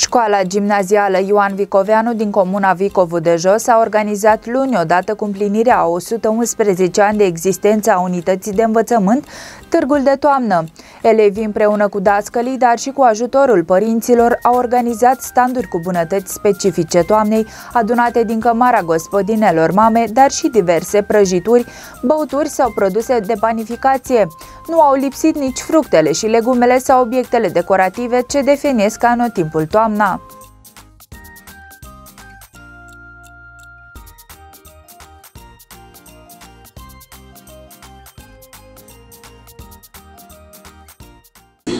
Școala gimnazială Ioan Vicoveanu din comuna Vicovu de Jos a organizat luni odată cu împlinirea a 111 ani de existență a unității de învățământ Târgul de Toamnă. Elevii împreună cu dascălii, dar și cu ajutorul părinților, au organizat standuri cu bunătăți specifice toamnei, adunate din cămara gospodinelor mame, dar și diverse prăjituri, băuturi sau produse de panificație. Nu au lipsit nici fructele și legumele sau obiectele decorative ce definesc anotimpul toamna.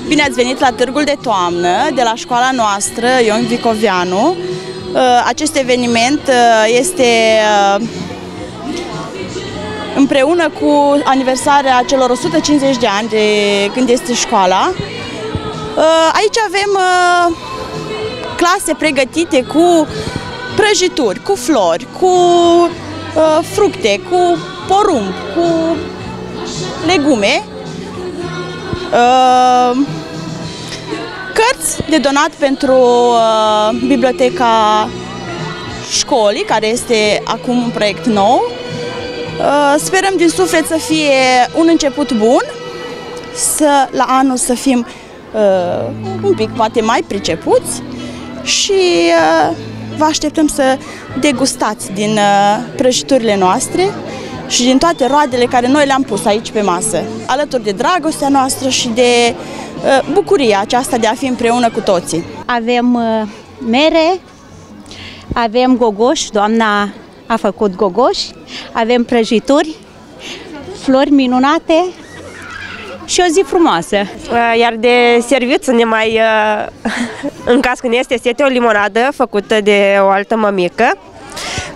Bine ați venit la Târgul de Toamnă de la școala noastră Ion Vicovianu. Uh, acest eveniment uh, este uh, împreună cu aniversarea celor 150 de ani de când este școala. Aici avem clase pregătite cu prăjituri, cu flori, cu fructe, cu porumb, cu legume cărți de donat pentru uh, biblioteca școlii, care este acum un proiect nou. Uh, sperăm din suflet să fie un început bun, să la anul să fim uh, un pic poate mai pricepuți și uh, vă așteptăm să degustați din uh, prăjiturile noastre și din toate roadele care noi le-am pus aici pe masă, alături de dragostea noastră și de uh, bucuria aceasta de a fi împreună cu toții. Avem uh, mere, avem gogoș, doamna a făcut gogoș, avem prăjituri, flori minunate și o zi frumoasă. Uh, iar de servit ne mai, în caz când este sete, o limonadă făcută de o altă mămică,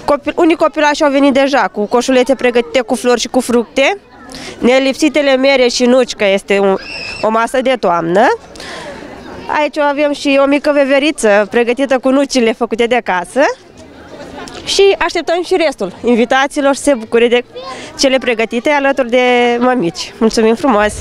Copil, unii copilași au venit deja cu coșulete pregătite cu flori și cu fructe, nelipsitele mere și nuci, că este un, o masă de toamnă. Aici avem și o mică veveriță pregătită cu nucile făcute de casă. Și așteptăm și restul invitațiilor să se bucure de cele pregătite alături de mămici. Mulțumim frumos!